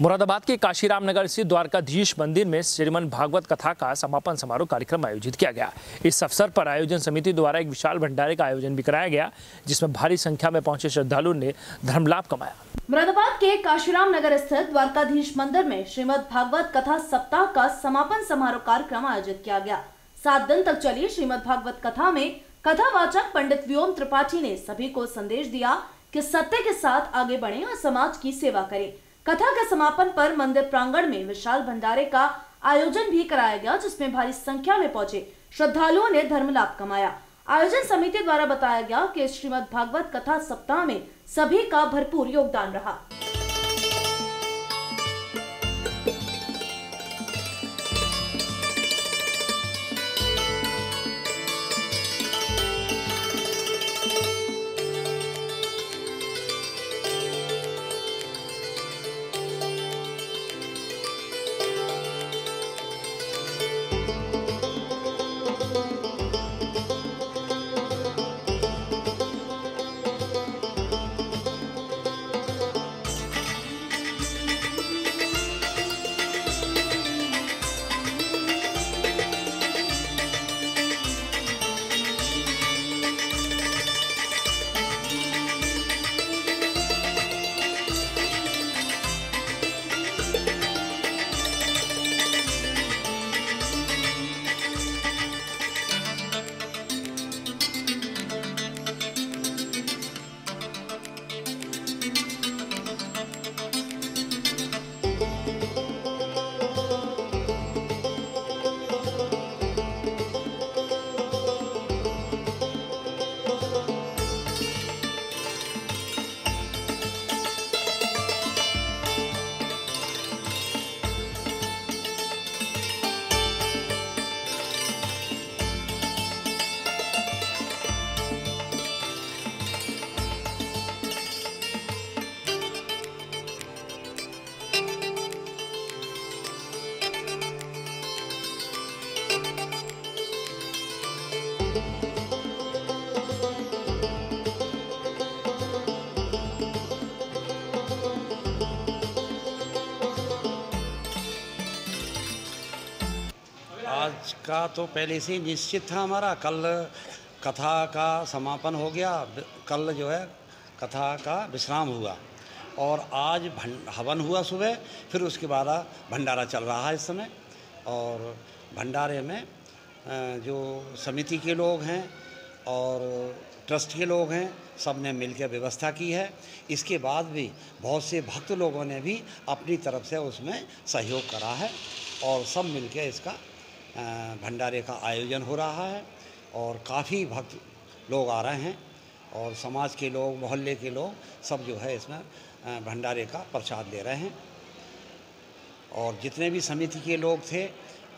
मुरादाबाद के काशीराम नगर स्थित द्वारकाधीश मंदिर में श्रीमन भागवत कथा का समापन समारोह कार्यक्रम आयोजित किया गया। इस अवसर पर आयोजन समिति द्वारा एक विशाल भंडारे का आयोजन भी कराया गया, जिसमें भारी संख्या में पहुँचे श्रद्धालुओं ने धर्म लाभ कमाया। मुरादाबाद के काशीराम नगर स्थित द्वारकाधीश मंदिर में श्रीमद भागवत कथा सप्ताह का समापन समारोह कार्यक्रम आयोजित किया गया। सात दिन तक चली श्रीमद भागवत कथा में कथावाचक पंडित व्योम त्रिपाठी ने सभी को संदेश दिया कि सत्य के साथ आगे बढ़ें और समाज की सेवा करें। कथा के समापन पर मंदिर प्रांगण में विशाल भंडारे का आयोजन भी कराया गया, जिसमें भारी संख्या में पहुँचे श्रद्धालुओं ने धर्म लाभ कमाया। आयोजन समिति द्वारा बताया गया कि श्रीमद् भागवत कथा सप्ताह में सभी का भरपूर योगदान रहा। आज का तो पहले से निश्चित था हमारा। कल कथा का समापन हो गया। कल जो है कथा का विश्राम हुआ और आज हवन हुआ सुबह, फिर उसके बाद भंडारा चल रहा है इस समय और भंडारे में जो समिति के लोग हैं और ट्रस्ट के लोग हैं सबने मिलकर व्यवस्था की है। इसके बाद भी बहुत से भक्त लोगों ने भी अपनी तरफ़ से उसमें सहयोग करा है और सब मिलकर इसका भंडारे का आयोजन हो रहा है और काफ़ी भक्त लोग आ रहे हैं और समाज के लोग, मोहल्ले के लोग सब जो है इसमें भंडारे का प्रसाद ले रहे हैं। और जितने भी समिति के लोग थे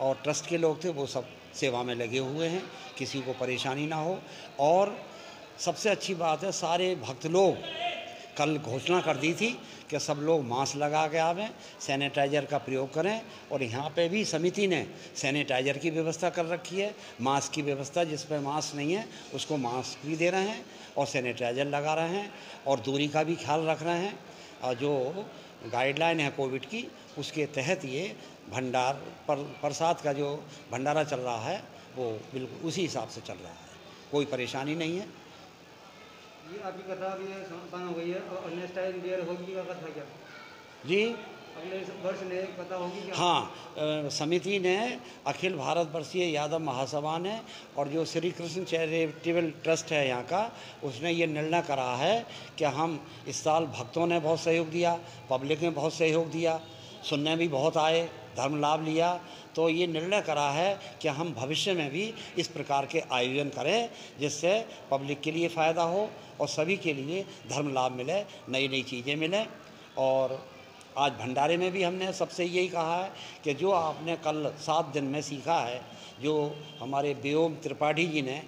और ट्रस्ट के लोग थे, वो सब सेवा में लगे हुए हैं, किसी को परेशानी ना हो। और सबसे अच्छी बात है, सारे भक्त लोग कल घोषणा कर दी थी कि सब लोग मास्क लगा के आवें, सैनिटाइज़र का प्रयोग करें और यहाँ पे भी समिति ने सैनिटाइज़र की व्यवस्था कर रखी है। मास्क की व्यवस्था जिस पर मास्क नहीं है, उसको मास्क भी दे रहे हैं और सैनिटाइज़र लगा रहे हैं और दूरी का भी ख्याल रख रहे हैं। और जो गाइडलाइन है कोविड की, उसके तहत ये भंडार पर, प्रसाद का जो भंडारा चल रहा है, वो बिल्कुल उसी हिसाब से चल रहा है। कोई परेशानी नहीं है। ये आपकी कथा अभी समापन हो गई है? और नेक्स्ट टाइम देर होगी या कथा क्या? जी। अगले वर्ष नए कथा होगी क्या? हाँ समिति ने अखिल भारत वर्षीय यादव महासभा ने और जो श्री कृष्ण चैरिटेबल ट्रस्ट है यहाँ का उसने ये निर्णय करा है कि हम इस साल भक्तों ने बहुत सहयोग दिया पब्लिक ने बहुत सहयोग दिया सुनने भी बहुत आए धर्म लाभ लिया तो ये निर्णय करा है कि हम भविष्य में भी इस प्रकार के आयोजन करें, जिससे पब्लिक के लिए फ़ायदा हो और सभी के लिए धर्म लाभ मिले नई नई चीज़ें मिलें। और आज भंडारे में भी हमने सबसे यही कहा है कि जो आपने कल सात दिन में सीखा है, जो हमारे व्योम त्रिपाठी जी ने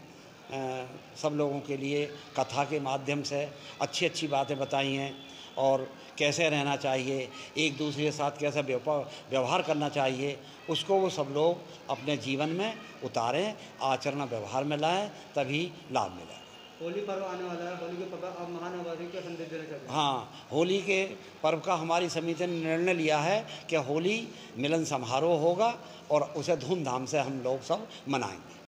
सब लोगों के लिए कथा के माध्यम से अच्छी अच्छी बातें बताई हैं और कैसे रहना चाहिए एक दूसरे के साथ कैसा व्यवहार करना चाहिए उसको वो सब लोग अपने जीवन में उतारें आचरण व्यवहार में लाएँ तभी लाभ मिले होली पर्व आने वाला है होली के पर्व आप महानवरात्रि क्या संदेश देना चाहते हाँ होली के पर्व का हमारी समिति ने निर्णय लिया है कि होली मिलन समारोह होगा और उसे धूमधाम से हम लोग सब मनाएँगे।